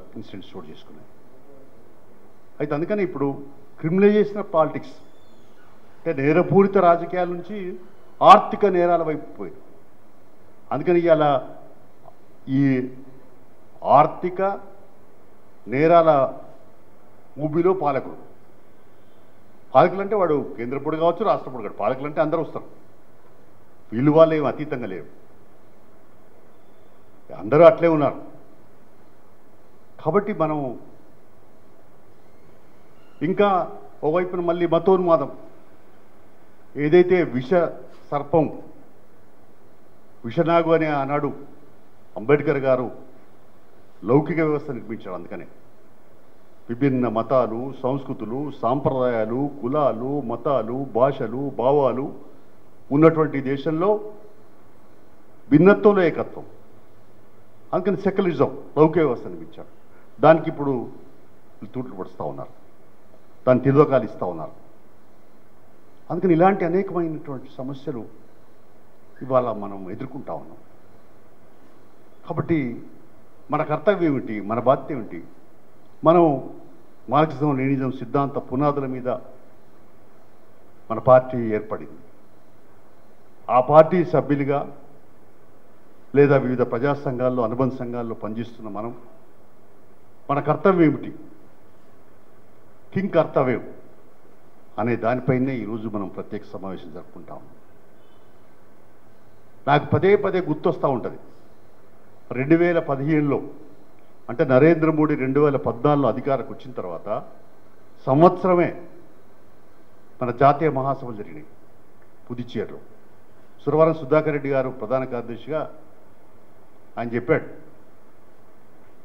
Incidents చోటు చేసుకున్నాయి. అయితే అందుకని ఇప్పుడు క్రిమినలైజేషన్ ఆఫ్ పాలిటిక్స్ అంటే నేరపూరిత రాజకీయాల నుంచి ఆర్థిక నేరాల వైపు పోయింది. అందుకని ఇవాళ ఈ ఆర్థిక నేరాల ఊబిలో పాలకుడు పాలకులు. అంటే వాడు కేంద్రపుడు కావచ్చు రాష్ట్రపుడు కావచ్చు పాలకులు అంటే అందరూ వస్తారు. వీళ్ళు వాళ్ళు ఏమి అతీతంగా లేరు. అందరూ అట్లే ఉన్నారు. కాబట్టి మనం ఇంకా ఓవైపున మళ్ళీ మతోన్మాదం ఏదైతే విష సర్పం విషనాగు అనే ఆనాడు అంబేద్కర్ గారు లౌకిక వ్యవస్థ నిర్మించాడు అందుకనే. విభిన్న మతాలు సంస్కృతులు సాంప్రదాయాలు కులాలు మతాలు భాషలు భావాలు ఉన్నటువంటి దేశంలో భిన్నత్వంలో ఏకత్వం. అందుకని సెక్యులరిజం లౌకిక వ్యవస్థ నిర్మించాడు దానికి ఇప్పుడు తూట్లు పడుస్తూ ఉన్నారు. దాని తిలోకాలు ఇస్తూ ఉన్నారు. అందుకని ఇలాంటి అనేకమైనటువంటి సమస్యలు ఇవాళ మనం ఎదుర్కొంటా ఉన్నాం. కాబట్టి మన కర్తవ్యం ఏమిటి మన బాధ్యత ఏమిటి మనం మార్క్సిజం లెనిజం సిద్ధాంత పునాదుల మీద మన పార్టీ ఏర్పడింది. ఆ పార్టీ సభ్యులుగా లేదా వివిధ ప్రజా సంఘాల్లో అనుబంధ సంఘాల్లో పనిచేస్తున్న మనం మన కర్తవ్యం ఏమిటి? కింగ్ కర్తవ్యం అనే దానిపైనే ఈరోజు మనం ప్రత్యేక సమావేశం జరుపుకుంటాం. నాకు పదే పదే గుర్తొస్తూ ఉంటుంది. రెండు వేల పదిహేనులో అంటే నరేంద్ర మోడీ రెండు వేల పద్నాలుగులో అధికారకు వచ్చిన తర్వాత సంవత్సరమే మన జాతీయ మహాసభలు జరిగినాయి పుదుచ్చేరిలో. సురవరం సుధాకర్ రెడ్డి గారు ప్రధాన కార్యదర్శిగా ఆయన చెప్పాడు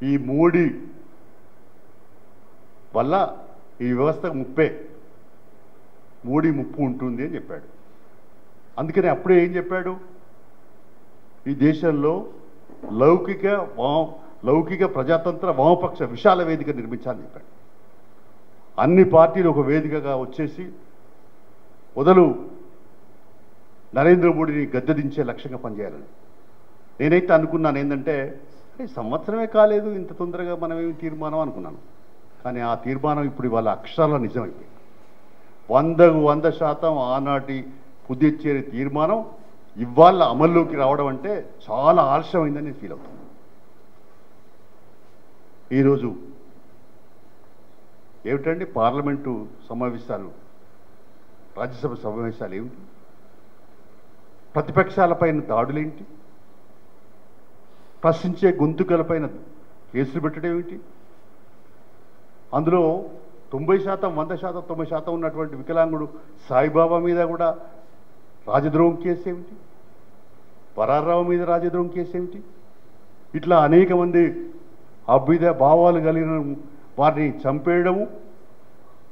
ఈ మోడీ వల్ల ఈ వ్యవస్థకు ముప్పే. మోడీ ముప్పు ఉంటుంది అని చెప్పాడు. అందుకని అప్పుడే ఏం చెప్పాడు? ఈ దేశంలో లౌకిక వా లౌకిక ప్రజాతంత్ర వామపక్ష విశాల వేదిక నిర్మించాలని చెప్పాడు. అన్ని పార్టీలు ఒక వేదికగా వచ్చేసి మొదలు నరేంద్ర మోడీని గద్దెదించే లక్ష్యంగా పనిచేయాలని. నేనైతే అనుకున్నాను ఏంటంటే సంవత్సరమే కాలేదు ఇంత తొందరగా మనం ఏమి తీర్మానం అనుకున్నాను. కానీ ఆ తీర్మానం ఇప్పుడు ఇవాళ అక్షరాల నిజమైంది వందకు వంద శాతం ఆనాటి పుదుచ్చేరి తీర్మానం ఇవాళ అమల్లోకి రావడం అంటే చాలా ఆలస్యమైందని నేను ఫీల్ అవుతాను ఈరోజు ఏమిటండి పార్లమెంటు సమావేశాలు రాజ్యసభ సమావేశాలు ఏమిటి? ప్రతిపక్షాలపైన దాడులేంటి? ప్రశ్నించే గొంతుకలపైన కేసులు పెట్టడం ఏమిటి? అందులో తొంభై శాతం వంద శాతం తొంభై శాతం ఉన్నటువంటి వికలాంగుడు సాయిబాబా మీద కూడా రాజద్రోహం కేసు ఏమిటి? పరారావు మీద రాజద్రోహం కేసు ఏమిటి? ఇట్లా అనేక మంది అభ్యుద భావాలు కలిగిన వారిని చంపేయడము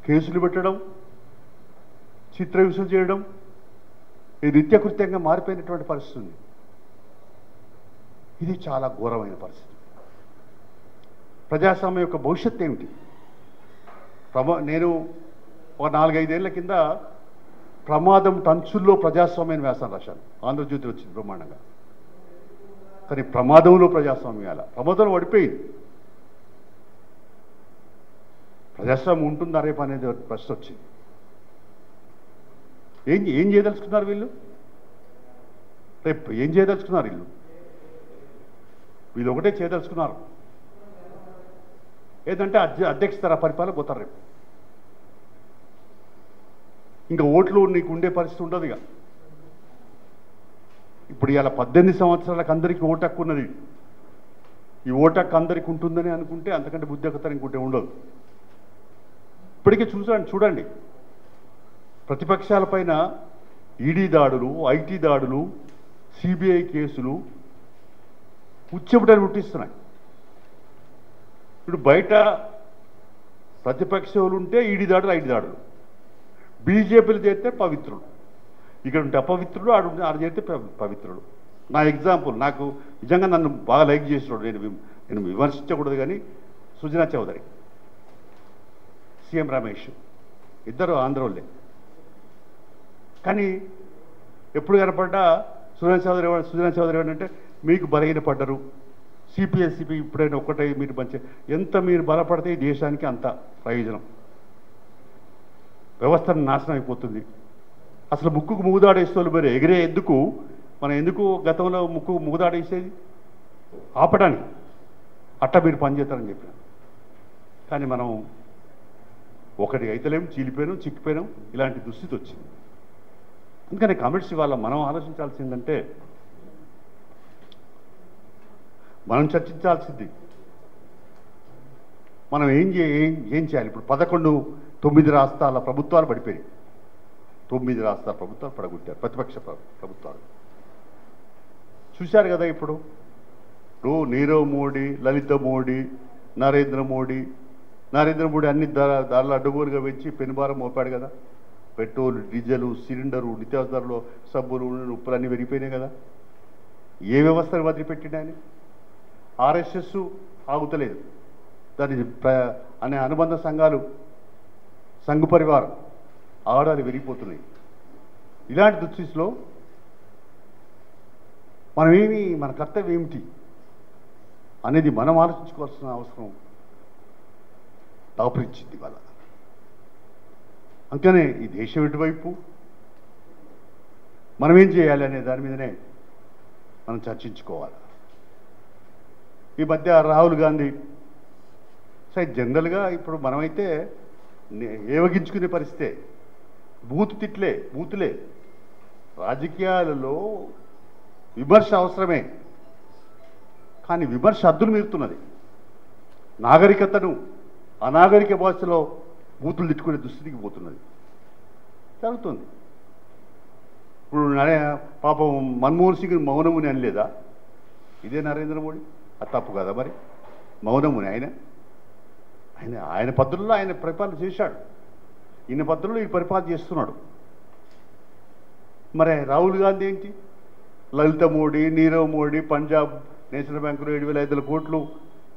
కేసులు పెట్టడం చిత్రహింసలు చేయడం ఇది నిత్యకృత్యంగా మారిపోయినటువంటి పరిస్థితి ఉంది. ఇది చాలా ఘోరమైన పరిస్థితి. ప్రజాస్వామ్యం యొక్క భవిష్యత్తు ఏమిటి? ప్రమా నేను ఒక నాలుగైదేళ్ళ కింద ప్రమాదం టంచుల్లో ప్రజాస్వామ్యం వేసాను రాశాను ఆంధ్రజ్యోతి వచ్చింది బ్రహ్మాండంగా. కానీ ప్రమాదంలో ప్రజాస్వామ్యాల ప్రమాదంలో పడిపోయింది ప్రజాస్వామ్యం ఉంటుందా రేపు అనేది ప్రశ్న వచ్చింది. ఏం ఏం చేయదలుచుకున్నారు వీళ్ళు? రేపు ఏం చేయదలుచుకున్నారు వీళ్ళు? వీళ్ళు ఒకటే చేయదలుచుకున్నారు. ఏదంటే అధ్యక్ష తర పరిపాలన పోతారు రేపు. ఇంకా ఓట్లు నీకు ఉండే పరిస్థితి ఉండదు ఇక. ఇప్పుడు ఇలా పద్దెనిమిది సంవత్సరాలకు అందరికీ ఓటు హక్కు ఉన్నది. ఈ ఓటు హక్కు అందరికి ఉంటుందని అనుకుంటే అంతకంటే బుద్ధి హక్కుతారు ఇంకుంటే ఉండదు. ఇప్పటికే చూసాను చూడండి. ప్రతిపక్షాలపైన ఈడీ దాడులు ఐటీ దాడులు సిబిఐ కేసులు ఉచ్చబిడ్డలు పుట్టిస్తున్నాయి. ఇప్పుడు బయట ప్రతిపక్షాలు ఉంటే ఈడి దాడులు ఐడి దాడులు. బీజేపీలు చేస్తే పవిత్రుడు. ఇక్కడ ఉంటే అపవిత్రుడు ఆడు ఆడు చేస్తే పవిత్రుడు. నా ఎగ్జాంపుల్ నాకు నిజంగా నన్ను బాగా లైక్ చేసినాడు నేను నేను విమర్శించకూడదు కానీ సుజనా చౌదరి సీఎం రమేష్ ఇద్దరు ఆంధ్రోళ్ళే. కానీ ఎప్పుడు కనపడ్డా సుజనా చౌదరి సుజనా చౌదరి ఏమంటే మీకు బలహీన పడ్డరు సిపిఎస్సిపి ఇప్పుడైనా ఒక్కటే మీరు మంచి ఎంత మీరు బలపడితే దేశానికి అంత ప్రయోజనం. వ్యవస్థను నాశనం అయిపోతుంది. అసలు ముక్కుకు మూగుదాడేస్తూ మరి ఎగిరే ఎందుకు? మనం ఎందుకు గతంలో ముక్కు మూగుదాడేసేది? ఆపడానికి. అట్ట మీరు పనిచేస్తారని చెప్పాను కానీ మనం ఒకటి అయితలేం చీలిపోయినాం చిక్కిపోయినాం ఇలాంటి దుస్థితి వచ్చింది. అందుకని కామెంట్స్ ఇవాళ మనం ఆలోచించాల్సిందంటే మనం చర్చించాల్సింది. మనం ఏం చే ఏం ఏం చేయాలి? ఇప్పుడు పదకొండు తొమ్మిది రాష్ట్రాల ప్రభుత్వాలు పడిపోయాయి తొమ్మిది రాష్ట్రాల ప్రభుత్వాలు పడగొట్టారు. ప్రతిపక్ష ప్రభుత్వాలు. చూశారు కదా ఇప్పుడు? ఇప్పుడు నీరవ్ మోడీ లలిత మోడీ నరేంద్ర మోడీ నరేంద్ర మోడీ అన్ని ధర ధరలు అడ్డుగోలుగా పెంచి పెనుభారం మోపాడు కదా? పెట్రోల్ డీజిల్ సిలిండరు నిత్యావసరాలు సబ్బులు ఉప్పులు అన్నీ పెరిగిపోయినాయి కదా? ఏ వ్యవస్థను వదిలిపెట్టిండు ఆయన? ఆర్ఎస్ఎస్ ఆగుతలేదు. దాని ప్ర- అనే అనుబంధ సంఘాలు సంఘ పరివారం ఆడాలు విరిగిపోతున్నాయి. ఇలాంటి దుస్థితిలో మనమేమి మన కర్తవ్యం ఏమిటి అనేది మనం ఆలోచించుకోవాల్సిన అవసరం దాపరించింది వాళ్ళ అందుకనే ఈ దేశం ఎటువైపు మనం ఏం చేయాలి అనే దాని మీదనే మనం చర్చించుకోవాలి. ఈ మధ్య రాహుల్ గాంధీ. సరే జనరల్గా ఇప్పుడు మనమైతే నే- ఏవగించుకునే పరిస్థితే బూత్ తిట్లే బూతులే. రాజకీయాలలో విమర్శ అవసరమే. కానీ విమర్శ అద్దులు మీరుతున్నది. నాగరికతను అనాగరిక భాషలో బూతులు తిట్టుకునే దుస్థితికి పోతున్నది. జరుగుతుంది. ఇప్పుడు నరే పాపం మన్మోహన్ సింగ్ మౌనముని అనలేదా? ఇదే నరేంద్ర మోడీ. అది తప్పు కదా మరి? మౌనముని ఆయన? ఆయన ఆయన పద్ధతుల్లో ఆయన పరిపాలన చేశాడు. ఈయన పద్ధతుల్లో ఈ పరిపాలన చేస్తున్నాడు. మరి రాహుల్ గాంధీ ఏంటి? లలిత మోడీ నీరవ్ మోడీ పంజాబ్ నేషనల్ బ్యాంకులో ఏడు వేల ఐదు కోట్లు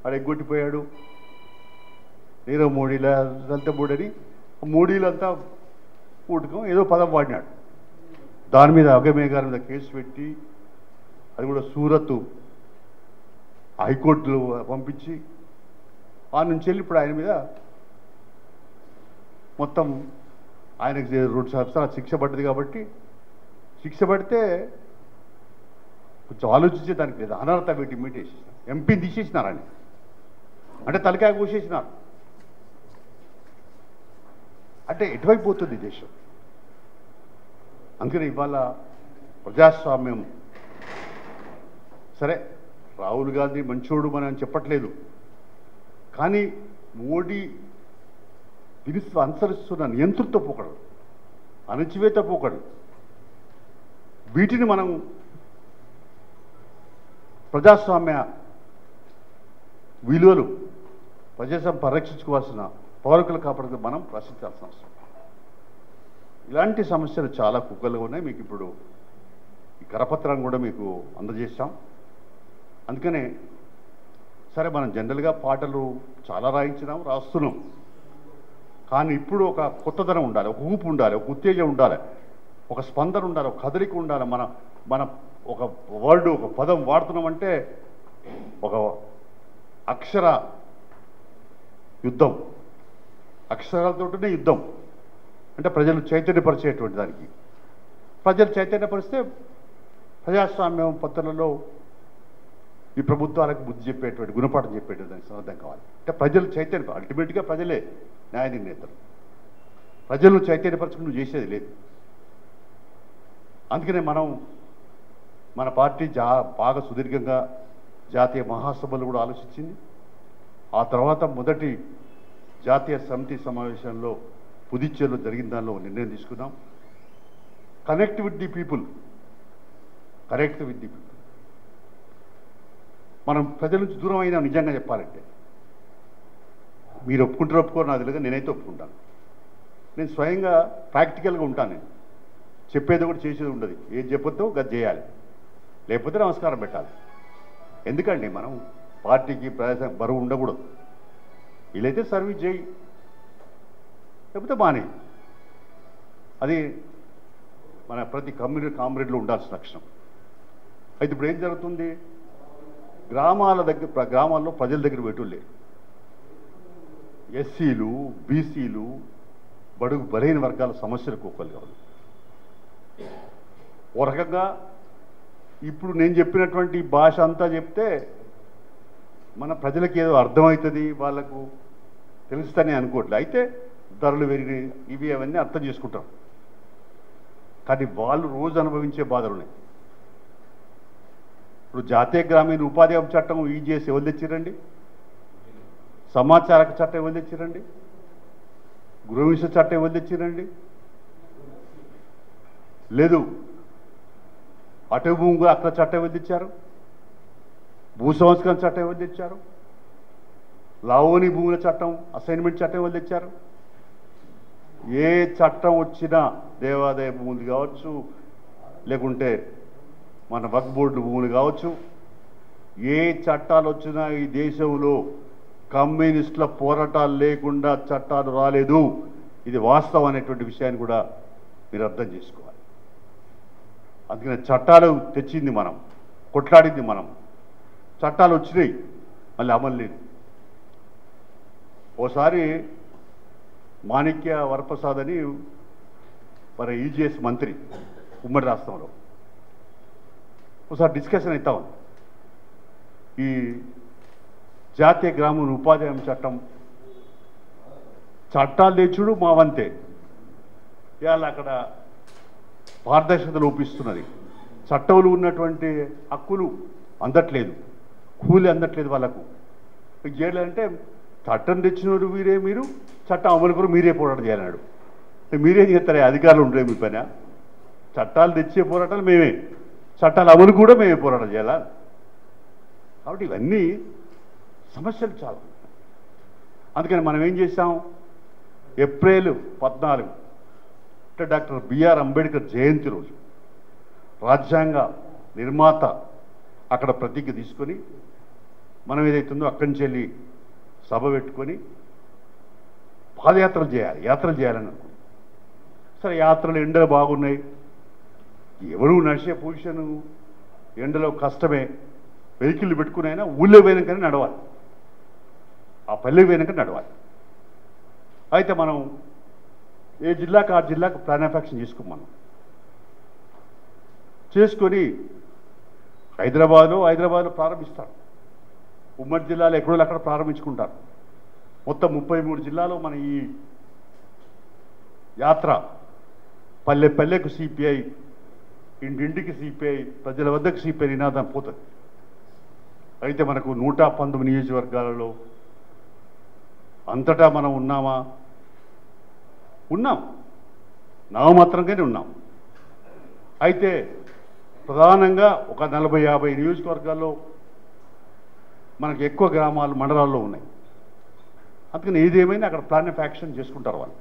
ఆడ ఎగ్గొట్టిపోయాడు. నీరవ్ మోడీ లలిత మోడీ అని మోడీలంతా కూటకం ఏదో పదం వాడినాడు. దాని మీద అగమే గారి మీద కేసు పెట్టి అది కూడా సూరత్ హైకోర్టులో పంపించి ఆ నుంచి వెళ్ళి ఇప్పుడు ఆయన మీద మొత్తం ఆయనకి రెండు సంవత్సరాలు శిక్ష పడ్డది కాబట్టి శిక్ష పడితే కొంచెం ఆలోచించే దానికి లేదు అనర్హత పెట్టి ఇమ్మీట్ ఎంపీని తీసేసినారు ఆయన. అంటే తలకాయ కోసేసినారు. అంటే ఎటువైపు పోతుంది దేశం? అందుకని ఇవాళ ప్రజాస్వామ్యం సరే రాహుల్ గాంధీ మంచోడు మనం చెప్పట్లేదు. కానీ మోడీ వినిస్తూ అనుసరిస్తున్న నియంతృత్వ పోకడు అణచివేత పోకడు వీటిని మనం ప్రజాస్వామ్య విలువలు ప్రజాస్వామ్యం పరిరక్షించుకోవాల్సిన పౌరకులు కాపాడుతూ మనం ప్రశ్నించాల్సిన అవసరం. ఇలాంటి సమస్యలు చాలా కుక్కలుగా ఉన్నాయి. మీకు ఇప్పుడు ఈ కరపత్రాన్ని కూడా మీకు అందజేస్తాం అందుకనే సరే మనం జనరల్గా పాటలు చాలా రాయించినాం రాస్తున్నాం. కానీ ఇప్పుడు ఒక కొత్తదనం ఉండాలి ఒక ఊపు ఉండాలి ఒక ఉత్తేజం ఉండాలి ఒక స్పందన ఉండాలి ఒక కదలిక ఉండాలి. మన మన ఒక వర్డ్ ఒక పదం వాడుతున్నామంటే ఒక అక్షర యుద్ధం. అక్షరాలతోటనే యుద్ధం. అంటే ప్రజలు చైతన్యపరిచేటువంటి దానికి. ప్రజలు చైతన్యపరిస్తే ప్రజాస్వామ్యం పత్రులలో ఈ ప్రభుత్వాలకు బుద్ధి చెప్పేటువంటి గుణపాఠం చెప్పేటువంటి దానికి సమర్థం కావాలి. అంటే ప్రజలు చైతన్య అల్టిమేట్గా ప్రజలే న్యాయ నిర్ణేతలు ప్రజలను చైతన్యపరచడం నువ్వు చేసేది లేదు. అందుకనే మనం మన పార్టీ జా బాగా సుదీర్ఘంగా జాతీయ మహాసభలు కూడా ఆలోచించింది. ఆ తర్వాత మొదటి జాతీయ సమితి సమావేశంలో పుదుచ్చేరిలో జరిగిన దానిలో నిర్ణయం తీసుకున్నాం. Connect with the people connect with the people మనం ప్రజల నుంచి దూరం అయినా నిజంగా చెప్పాలంటే. మీరు ఒప్పుకుంటారు ఒప్పుకోరు నాకు తెలియదు నేనైతే ఒప్పుకుంటాను. నేను స్వయంగా ప్రాక్టికల్గా ఉంటాను నేను. చెప్పేది కూడా చేసేది ఉండదు. ఏది చెప్పొద్దో గది చేయాలి. లేకపోతే నమస్కారం పెట్టాలి. ఎందుకండి మనం పార్టీకి ప్రదేశం బరువు ఉండకూడదు. వీలైతే సర్వీస్ చేయి. లేకపోతే బానే అది మన ప్రతి కమ్యూనిటీ కామ్రేడ్లో ఉండాల్సిన లక్షణం. అయితే ఇప్పుడు ఏం జరుగుతుంది? గ్రామాల దగ్గర గ్రామాల్లో ప్రజల దగ్గర పెట్టు లేరు. ఎస్సీలు బీసీలు బడుగు బలైన వర్గాల సమస్యలకు కోకలు కావాలి ఓ రకంగా ఇప్పుడు నేను చెప్పినటువంటి భాష అంతా చెప్తే మన ప్రజలకి ఏదో అర్థమవుతుంది వాళ్ళకు తెలుస్తానే అనుకోవట్లే. అయితే ధరలు పెరిగినాయి ఇవి అవన్నీ అర్థం చేసుకుంటాం. కానీ వాళ్ళు రోజు అనుభవించే బాధలు ఉన్నాయి. ఇప్పుడు జాతీయ గ్రామీణ ఉపాధి హామీ చట్టం ఈజీఎస్ ఎవరు తెచ్చిరండి సమాచారక చట్టం ఎవరు తెచ్చిరండి గృహవిష చట్టం ఎవరు తెచ్చిరండి లేదు. అటవీ భూమి అక్కడ చట్టం ఎవరు తెచ్చారు? భూ సంస్కరణ చట్టం ఎవరు తెచ్చారు? లావోని భూముల చట్టం అసైన్మెంట్ చట్టం ఎవరు తెచ్చారు? ఏ చట్టం వచ్చినా దేవాదాయ భూములు కావచ్చు లేకుంటే మన వక్ భూములు కావచ్చు ఏ చట్టాలు వచ్చినా ఈ దేశంలో కమ్యూనిస్టుల పోరాటాలు లేకుండా చట్టాలు రాలేదు. ఇది వాస్తవం అనేటువంటి విషయాన్ని కూడా మీరు అర్థం చేసుకోవాలి. అందుకని చట్టాలు తెచ్చింది మనం కొట్లాడింది మనం. చట్టాలు వచ్చినాయి మళ్ళీ అమలు లేదు. ఓసారి మాణిక్య వరప్రసాద్ అని మరి ఈజీఎస్ మంత్రి ఉమ్మడి రాష్ట్రంలో ఒకసారి డిస్కషన్ అవుతా ఉంది. ఈ జాతీయ గ్రామీణ ఉపాధి హామీ చట్టం చట్టాలు తెచ్చుడు మా వంతే ఇవాళ అక్కడ పారదర్శకత లోపిస్తున్నది చట్టంలో ఉన్నటువంటి హక్కులు అందట్లేదు. కూలి అందట్లేదు వాళ్ళకు. మీకు చేయాలంటే చట్టం తెచ్చినోడు మీరే మీరు చట్టం అమలు కూడా మీరే పోరాటం చేయాలన్నాడు. మీరేం చేస్తారా? అధికారులు ఉండరే మీ పైన. చట్టాలు తెచ్చే పోరాటాలు మేమే. చట్టాల అమలు కూడా మేమే పోరాటం చేయాలా? కాబట్టి ఇవన్నీ సమస్యలు చాలా. అందుకని మనం ఏం చేసాం ఏప్రిల్ పద్నాలుగు అంటే డాక్టర్ బిఆర్ అంబేద్కర్ జయంతి రోజు రాజ్యాంగ నిర్మాత అక్కడ ప్రతిజ్ఞ తీసుకొని మనం ఏదైతుందో అక్కడి నుంచి వెళ్ళి సభ పెట్టుకొని పాదయాత్రలు చేయాలి. యాత్రలు చేయాలని అనుకున్నాం. సరే యాత్రలు ఎండలు బాగున్నాయి. ఎవరు నడిచే పొజిషన్ ఎండలో కష్టమే. వెహికల్ పెట్టుకుని అయినా ఊళ్ళో పోయినాకనే నడవాలి. ఆ పల్లె పోయినాక నడవాలి. అయితే మనం ఏ జిల్లాకు ఆ జిల్లాకు ప్లానాఫాక్షన్ ఆఫ్ మనం. చేసుకొని హైదరాబాద్లో హైదరాబాద్లో ప్రారంభిస్తారు. ఉమ్మడి జిల్లాలో ఎక్కడో అక్కడ ప్రారంభించుకుంటారు. మొత్తం ముప్పై మూడు జిల్లాలో మన ఈ యాత్ర పల్లె పల్లెకు సిపిఐ ఇంటింటికి సిపిఐ ప్రజల వద్దకు సిపిఐ నినాదం పోతుంది. అయితే మనకు నూట పంతొమ్మిది నియోజకవర్గాలలో అంతటా మనం ఉన్నామా? ఉన్నాం. నామమాత్రంగానే ఉన్నాం. అయితే ప్రధానంగా ఒక నలభై యాభై నియోజకవర్గాల్లో మనకు ఎక్కువ గ్రామాలు మండలాల్లో ఉన్నాయి. అందుకని ఏదేమైనా అక్కడ ప్లాన్ ఆఫ్ యాక్షన్ చేసుకుంటారు వాళ్ళు.